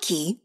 psyche